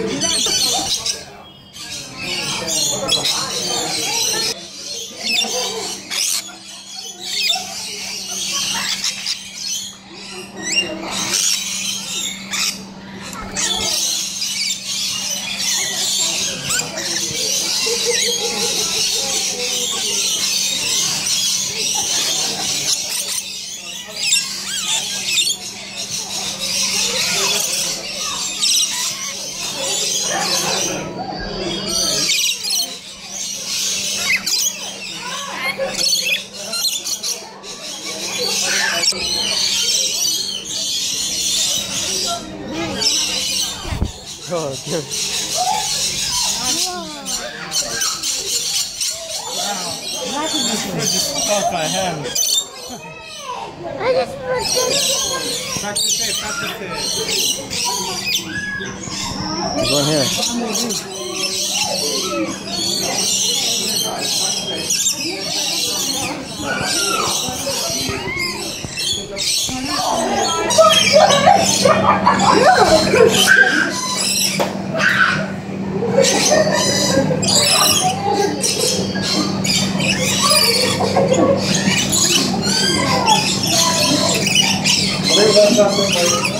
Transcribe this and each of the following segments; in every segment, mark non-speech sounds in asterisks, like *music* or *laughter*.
一旦得到了消费者呀嗯嗯嗯嗯嗯 Oh, dude. Wow. Just off my hand. I just practice it, practice it. *laughs* Right here. Look.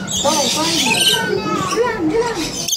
帮我关一下。